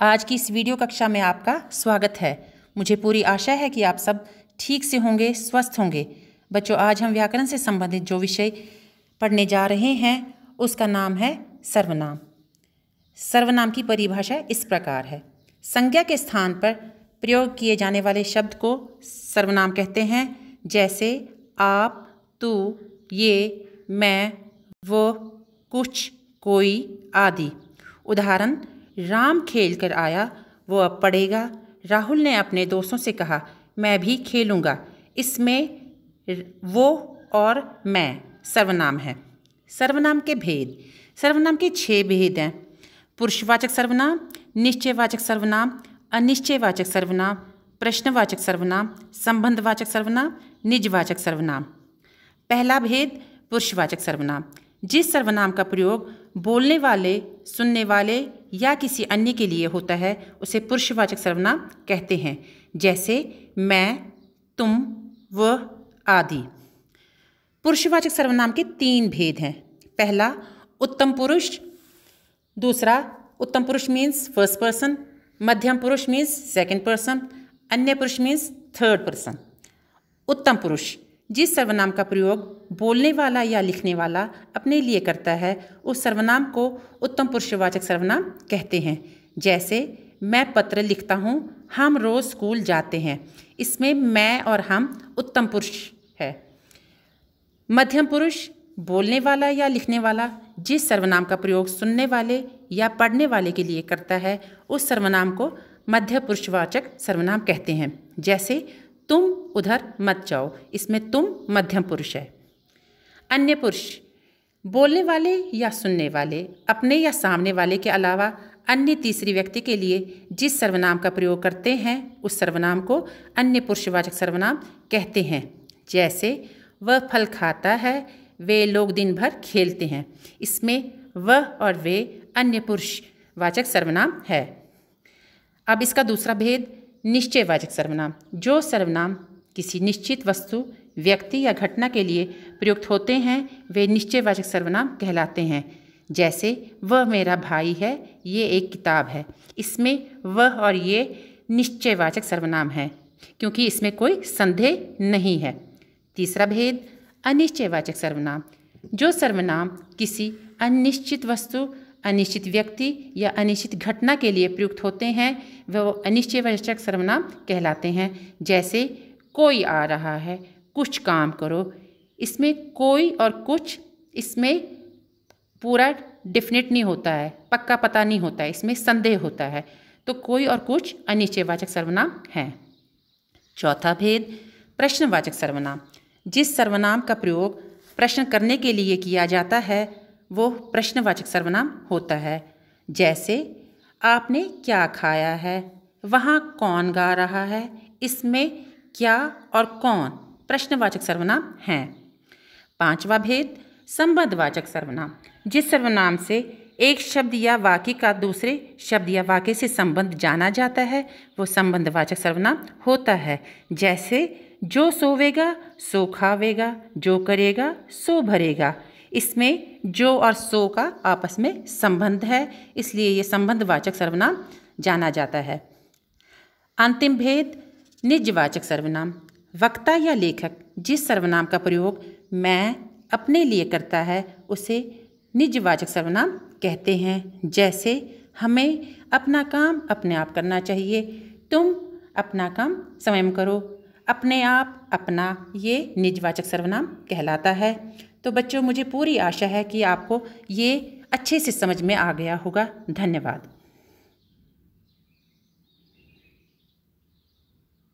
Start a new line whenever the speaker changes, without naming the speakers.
आज की इस वीडियो कक्षा में आपका स्वागत है। मुझे पूरी आशा है कि आप सब ठीक से होंगे, स्वस्थ होंगे। बच्चों, आज हम व्याकरण से संबंधित जो विषय पढ़ने जा रहे हैं, उसका नाम है सर्वनाम। सर्वनाम की परिभाषा इस प्रकार है। संज्ञा के स्थान पर प्रयोग किए जाने वाले शब्द को सर्वनाम कहते हैं, जैसे आप, तू, ये, मैं, वो, कुछ, कोई, आदि। उदाहरण राम खेल कर आया, वो अब पढ़ेगा। राहुल ने अपने दोस्तों से कहा, मैं भी खेलूँगा। इसमें वो और मैं, सर्वनाम है। सर्वनाम के भेद। सर्वनाम के छः भेद हैं। पुरुषवाचक सर्वनाम, निश्चयवाचक सर्वनाम, अनिश्चयवाचक सर्वनाम, प्रश्नवाचक सर्वनाम, संबंधवाचक सर्वनाम, निजवाचक सर्वनाम। पहला भेद पुरुषवाचक सर्वनाम। जिस सर्वनाम का प्रयोग बोलने वाले, सुनने वाले या किसी अन्य के लिए होता है, उसे पुरुषवाचक सर्वनाम कहते हैं। जैसे, मैं, तुम, वह आदि। पुरुषवाचक सर्वनाम के तीन भेद हैं। पहला, उत्तम पुरुष। दूसरा, उत्तम पुरुष मीन्स फ़र्स्ट पर्सन मध्यम पुरुष मीन्स सेकंड पर्सन अन्य पुरुष मीन्स थर्ड पर्सन उत्तम पुरुष। जिस सर्वनाम का प्रयोग बोलने वाला या लिखने वाला अपने लिए करता है, उस सर्वनाम को उत्तम पुरुषवाचक सर्वनाम कहते हैं। जैसे, मैं पत्र लिखता हूँ, हम रोज़ स्कूल जाते हैं। इसमें मैं और हम उत्तम पुरुष है। मध्यम पुरुष, बोलने वाला या लिखने वाला, जिस सर्वनाम का प्रयोग सुनने वाले या पढ़ने वाले के लिए करता है, उस सर्वनाम को मध्य पुरुषवाचक सर्वनाम कहते हैं। जैसे तुम उधर मत जाओ, इसमें तुम मध्यम पुरुष है। अन्य पुरुष, बोलने वाले या सुनने वाले, अपने या सामने वाले के अलावा अन्य तीसरी व्यक्ति के लिए जिस सर्वनाम का प्रयोग करते हैं, उस सर्वनाम को अन्य पुरुषवाचक सर्वनाम कहते हैं। जैसे, वह फल खाता है, वे लोग दिन भर खेलते हैं। इसमें वह और वे अन्य पुरुषवाचक सर्वनाम है। अब इसका दूसरा भेद निश्चयवाचक सर्वनाम। जो सर्वनाम किसी निश्चित वस्तु, व्यक्ति या घटना के लिए प्रयुक्त होते हैं, वे निश्चयवाचक सर्वनाम कहलाते हैं। जैसे, वह मेरा भाई है, ये एक किताब है। इसमें वह और ये निश्चयवाचक सर्वनाम है, क्योंकि इसमें कोई संदेह नहीं है। तीसरा भेद अनिश्चयवाचक सर्वनाम। जो सर्वनाम किसी अनिश्चित वस्तु अनिश्चित व्यक्ति या अनिश्चित घटना के लिए प्रयुक्त होते हैं, वह अनिश्चयवाचक सर्वनाम कहलाते हैं। जैसे, कोई आ रहा है, कुछ काम करो। इसमें कोई और कुछ, इसमें पूरा डिफिनेट नहीं होता है, पक्का पता नहीं होता है, इसमें संदेह होता है। तो कोई और कुछ अनिश्चयवाचक सर्वनाम है। चौथा भेद, प्रश्नवाचक सर्वनाम। जिस सर्वनाम का प्रयोग प्रश्न करने के लिए किया जाता है वो प्रश्नवाचक सर्वनाम होता है। जैसे, आपने क्या खाया है? वहाँ कौन गा रहा है? इसमें क्या और कौन प्रश्नवाचक सर्वनाम हैं? पांचवा भेद संबंधवाचक सर्वनाम। जिस सर्वनाम से एक शब्द या वाक्य का दूसरे शब्द या वाक्य से संबंध जाना जाता है, वो संबंधवाचक सर्वनाम होता है। जैसे, जो सोवेगा, सो खावेगा, जो करेगा, सो भरेगा। इसमें जो और सो का आपस में संबंध है, इसलिए ये संबंधवाचक सर्वनाम जाना जाता है। अंतिम भेद, निजवाचक सर्वनाम। वक्ता या लेखक जिस सर्वनाम का प्रयोग मैं अपने लिए करता है, उसे निजवाचक सर्वनाम कहते हैं। जैसे, हमें अपना काम अपने आप करना चाहिए, तुम अपना काम स्वयं करो। अपने आप अपना ये निजवाचक सर्वनाम कहलाता है। तो बच्चों, मुझे पूरी आशा है कि आपको ये अच्छे से समझ में आ गया होगा। धन्यवाद।